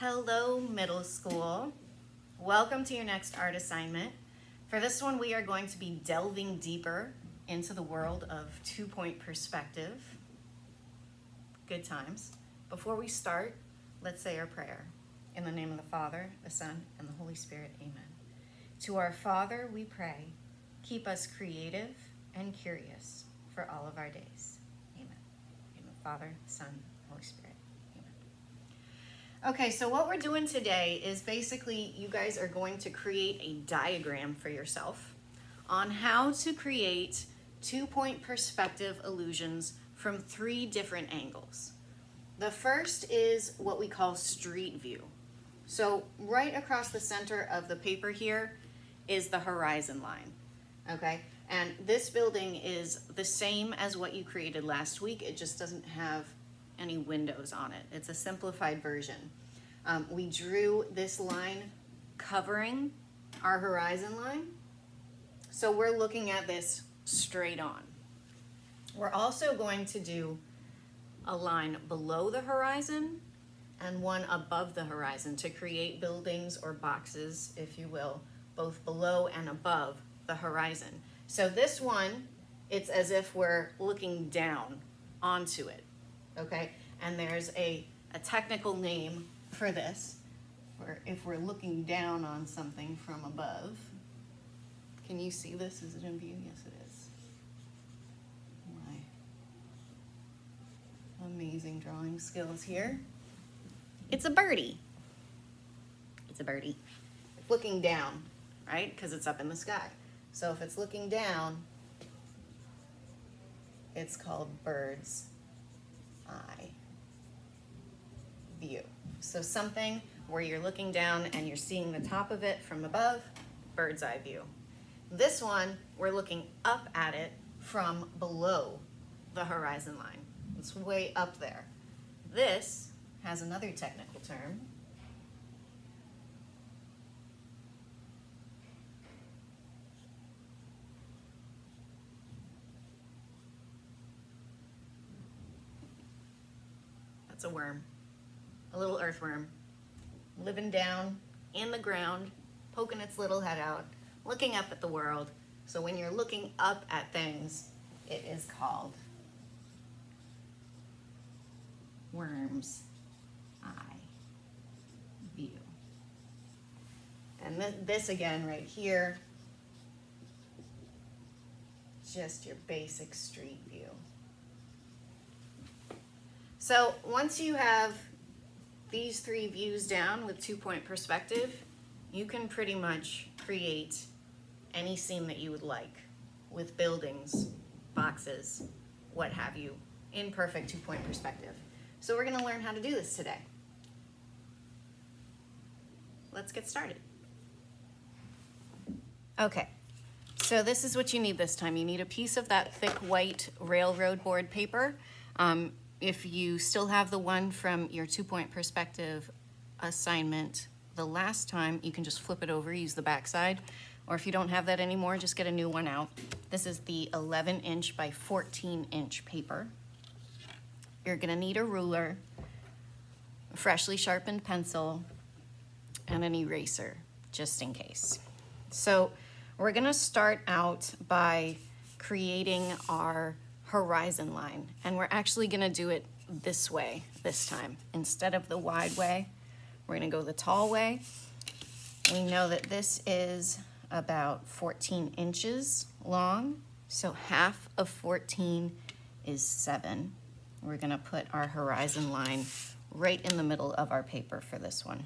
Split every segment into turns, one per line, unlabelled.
Hello, middle school. Welcome to your next art assignment. For this one, we are going to be delving deeper into the world of two-point perspective. Good times. Before we start, let's say our prayer. In the name of the Father, the Son, and the Holy Spirit, amen. To our Father we pray, keep us creative and curious for all of our days. Amen. In the Father, Son. Okay, so what we're doing today is basically you guys are going to create a diagram for yourself on how to create two-point perspective illusions from three different angles. The first is what we call street view. So right across the center of the paper here is the horizon line, okay? And this building is the same as what you created last week. It just doesn't have any windows on it. It's a simplified version. Um, we drew this line covering our horizon line. So we're looking at this straight on. We're also going to do a line below the horizon and one above the horizon to create buildings or boxes, if you will, both below and above the horizon. So this one, it's as if we're looking down onto it, okay? And there's a, a technical name for this, where if we're looking down on something from above. Can you see this? Is it in view? Yes, it is. My amazing drawing skills here. It's a birdie. It's a birdie. looking down, right? Because it's up in the sky. So if it's looking down, it's called bird's eye view. So something where you're looking down and you're seeing the top of it from above, bird's eye view. This one, we're looking up at it from below the horizon line. It's way up there. This has another technical term. That's a worm, a little earthworm, living down in the ground, poking its little head out, looking up at the world. So when you're looking up at things, it is called worms eye view. And th this again right here, just your basic street view. So once you have these three views down with two-point perspective, you can pretty much create any scene that you would like with buildings, boxes, what have you, in perfect two-point perspective. So we're gonna learn how to do this today. Let's get started. Okay, so this is what you need this time. You need a piece of that thick white railroad board paper. Um, if you still have the one from your two-point perspective assignment the last time, you can just flip it over, use the back side. Or if you don't have that anymore, just get a new one out. This is the 11 inch by 14 inch paper. You're gonna need a ruler, a freshly sharpened pencil, and an eraser, just in case. So we're gonna start out by creating our horizon line, and we're actually gonna do it this way this time. Instead of the wide way, we're gonna go the tall way. We know that this is about 14 inches long, so half of 14 is seven. We're gonna put our horizon line right in the middle of our paper for this one.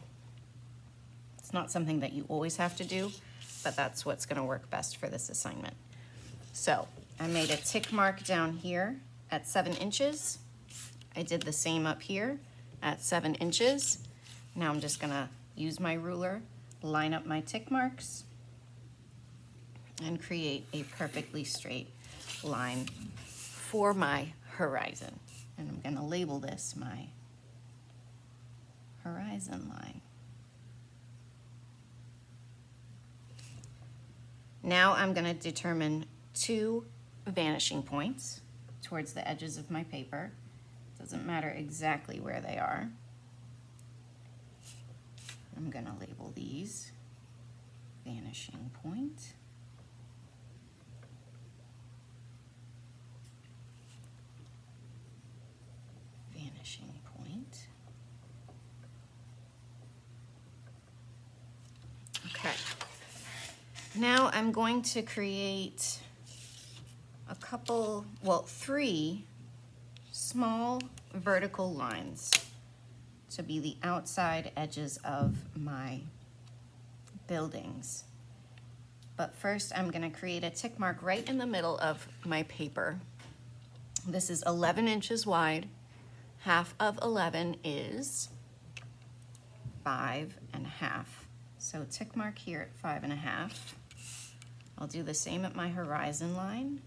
It's not something that you always have to do, but that's what's gonna work best for this assignment. So I made a tick mark down here at seven inches. I did the same up here at seven inches. Now I'm just gonna use my ruler, line up my tick marks, and create a perfectly straight line for my horizon and I'm going to label this my horizon line. Now I'm going to determine two vanishing points towards the edges of my paper. Doesn't matter exactly where they are. I'm gonna label these vanishing point. Vanishing point. Okay. Now I'm going to create couple, well, three small vertical lines to be the outside edges of my buildings. But first I'm gonna create a tick mark right in the middle of my paper. This is 11 inches wide. Half of 11 is five and a half. So tick mark here at five and a half. I'll do the same at my horizon line,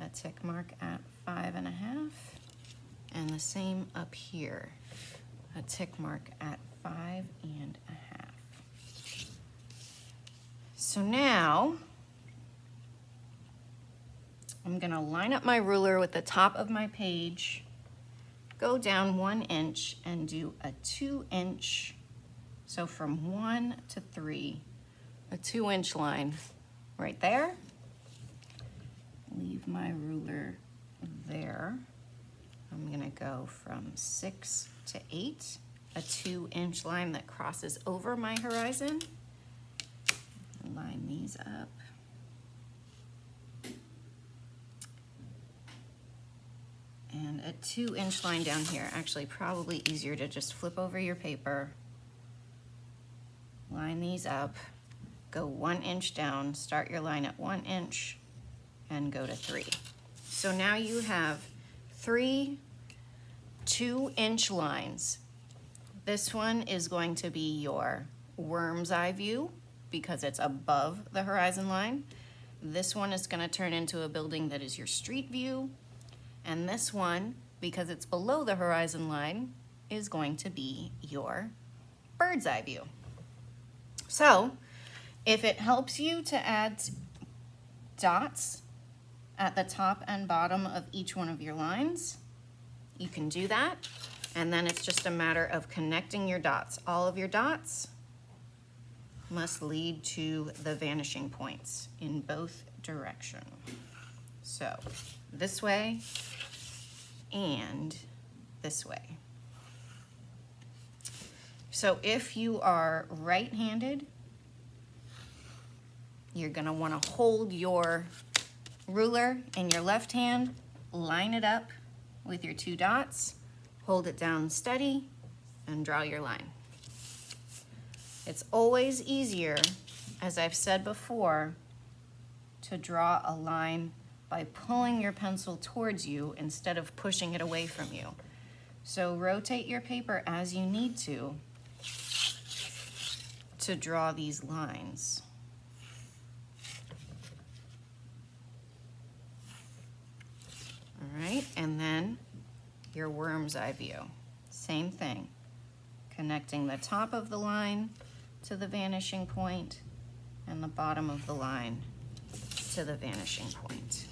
a tick mark at five and a half, and the same up here, a tick mark at five and a half. So now, I'm gonna line up my ruler with the top of my page, go down one inch and do a two inch, so from one to three, a two inch line right there. Leave my ruler there. I'm gonna go from six to eight, a two inch line that crosses over my horizon. Line these up. And a two inch line down here, actually probably easier to just flip over your paper, line these up, go one inch down, start your line at one inch, and go to three. So now you have three two inch lines. This one is going to be your worm's eye view because it's above the horizon line. This one is gonna turn into a building that is your street view. And this one, because it's below the horizon line, is going to be your bird's eye view. So if it helps you to add dots at the top and bottom of each one of your lines, you can do that. And then it's just a matter of connecting your dots. All of your dots must lead to the vanishing points in both direction. So this way and this way. So if you are right-handed, you're gonna wanna hold your ruler in your left hand, line it up with your two dots, hold it down steady, and draw your line. It's always easier, as I've said before, to draw a line by pulling your pencil towards you instead of pushing it away from you. So rotate your paper as you need to to draw these lines. All right, and then your worm's eye view. Same thing, connecting the top of the line to the vanishing point and the bottom of the line to the vanishing point.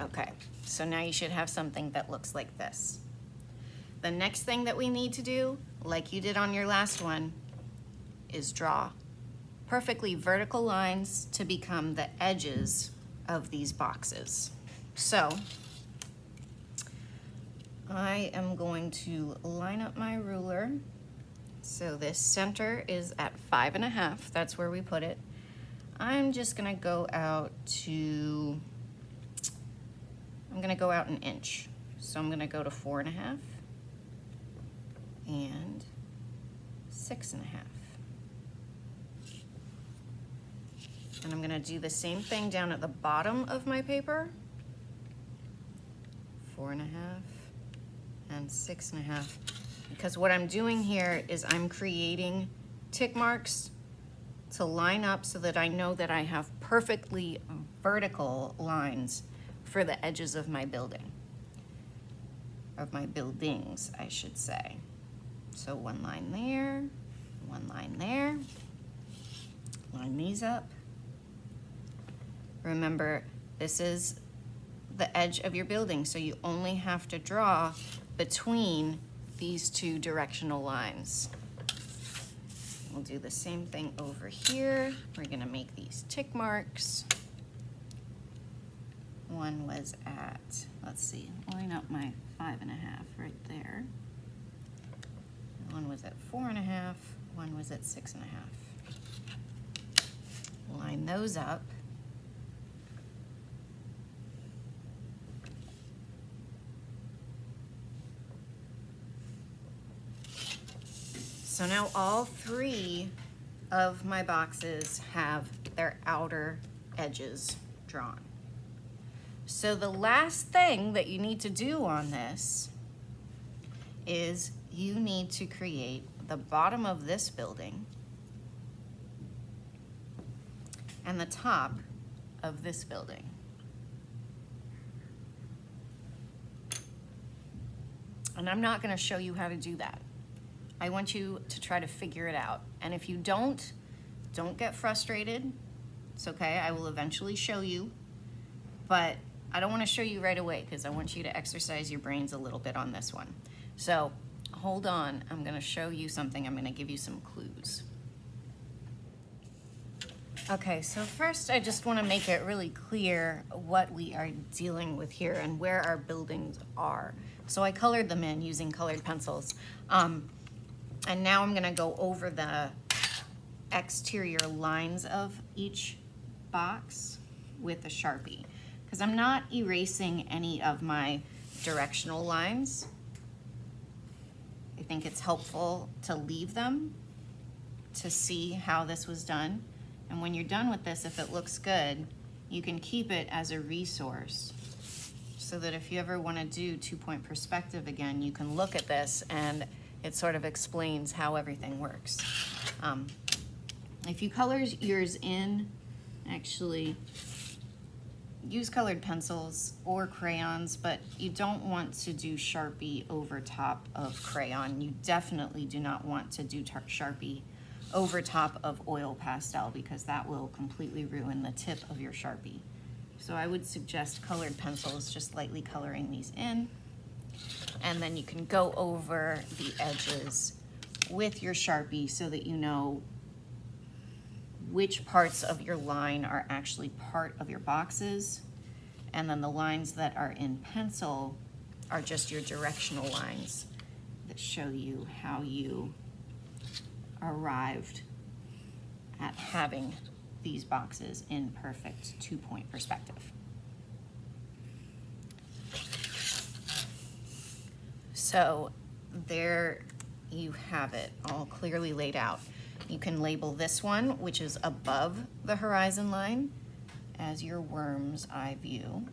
Okay, so now you should have something that looks like this. The next thing that we need to do, like you did on your last one, is draw perfectly vertical lines to become the edges of these boxes. So I am going to line up my ruler. So this center is at five and a half. That's where we put it. I'm just gonna go out to, I'm gonna go out an inch. So I'm gonna go to four and a half and six and a half. And I'm gonna do the same thing down at the bottom of my paper. Four and a half and six and a half. Because what I'm doing here is I'm creating tick marks to line up so that I know that I have perfectly vertical lines for the edges of my building. Of my buildings, I should say. So one line there, one line there. Line these up. Remember, this is the edge of your building. So you only have to draw between these two directional lines. We'll do the same thing over here. We're gonna make these tick marks. One was at, let's see, line up my five and a half right there. One was at four and a half, one was at six and a half. Line those up. So now all three of my boxes have their outer edges drawn. So the last thing that you need to do on this is you need to create the bottom of this building and the top of this building. And I'm not gonna show you how to do that. I want you to try to figure it out. And if you don't, don't get frustrated. It's okay, I will eventually show you. But I don't want to show you right away because I want you to exercise your brains a little bit on this one. So hold on, I'm going to show you something. I'm going to give you some clues. Okay, so first I just want to make it really clear what we are dealing with here and where our buildings are. So I colored them in using colored pencils. Um, and now I'm gonna go over the exterior lines of each box with a Sharpie. Because I'm not erasing any of my directional lines. I think it's helpful to leave them to see how this was done. And when you're done with this, if it looks good, you can keep it as a resource so that if you ever want to do two-point perspective again, you can look at this and it sort of explains how everything works. Um, if you color yours in, actually use colored pencils or crayons, but you don't want to do Sharpie over top of crayon. You definitely do not want to do Sharpie over top of oil pastel because that will completely ruin the tip of your Sharpie. So I would suggest colored pencils, just lightly coloring these in and then you can go over the edges with your Sharpie so that you know which parts of your line are actually part of your boxes. And then the lines that are in pencil are just your directional lines that show you how you arrived at having these boxes in perfect two-point perspective. So there you have it all clearly laid out. You can label this one, which is above the horizon line, as your worm's eye view.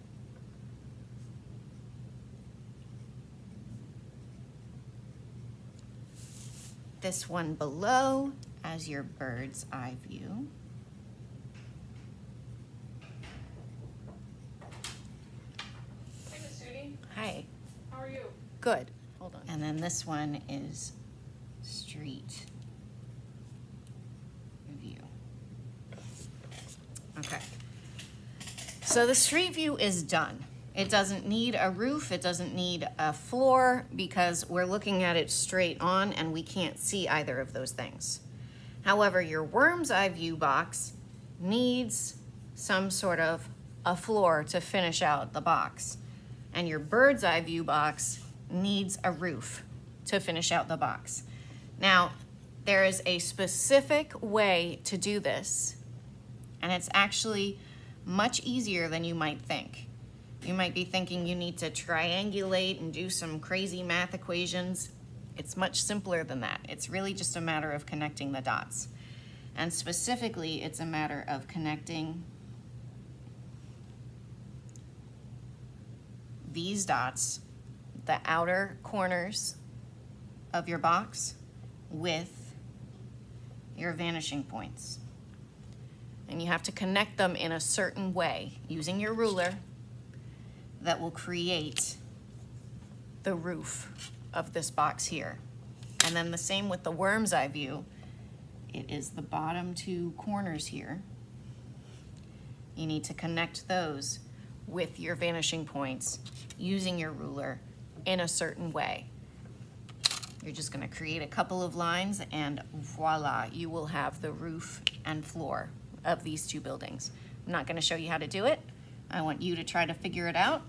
This one below as your bird's eye view.
Hey, Miss Judy.
Hi.
How are you?
Good. Then this one is street view. Okay. So the street view is done. It doesn't need a roof, it doesn't need a floor because we're looking at it straight on and we can't see either of those things. However, your worm's eye view box needs some sort of a floor to finish out the box. And your bird's eye view box needs a roof to finish out the box. Now, there is a specific way to do this, and it's actually much easier than you might think. You might be thinking you need to triangulate and do some crazy math equations. It's much simpler than that. It's really just a matter of connecting the dots. And specifically, it's a matter of connecting these dots, the outer corners of your box with your vanishing points. And you have to connect them in a certain way using your ruler that will create the roof of this box here. And then the same with the worm's eye view. It is the bottom two corners here. You need to connect those with your vanishing points using your ruler in a certain way. You're just gonna create a couple of lines and voila, you will have the roof and floor of these two buildings. I'm not gonna show you how to do it. I want you to try to figure it out.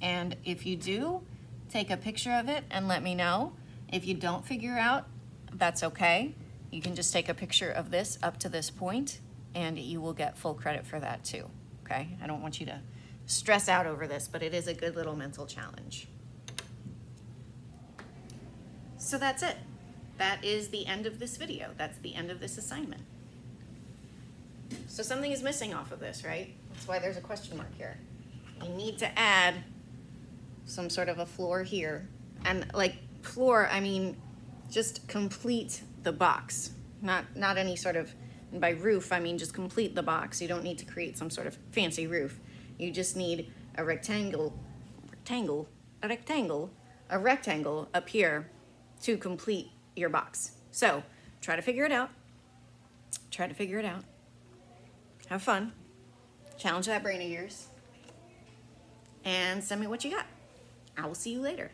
And if you do, take a picture of it and let me know. If you don't figure out, that's okay. You can just take a picture of this up to this point and you will get full credit for that too, okay? I don't want you to stress out over this, but it is a good little mental challenge. So that's it. That is the end of this video. That's the end of this assignment. So something is missing off of this, right? That's why there's a question mark here. You need to add some sort of a floor here. And like floor, I mean, just complete the box. Not not any sort of by roof, I mean just complete the box. You don't need to create some sort of fancy roof. You just need a rectangle rectangle, a rectangle, a rectangle up here to complete your box. So, try to figure it out. Try to figure it out. Have fun. Challenge that brain of yours. And send me what you got. I will see you later.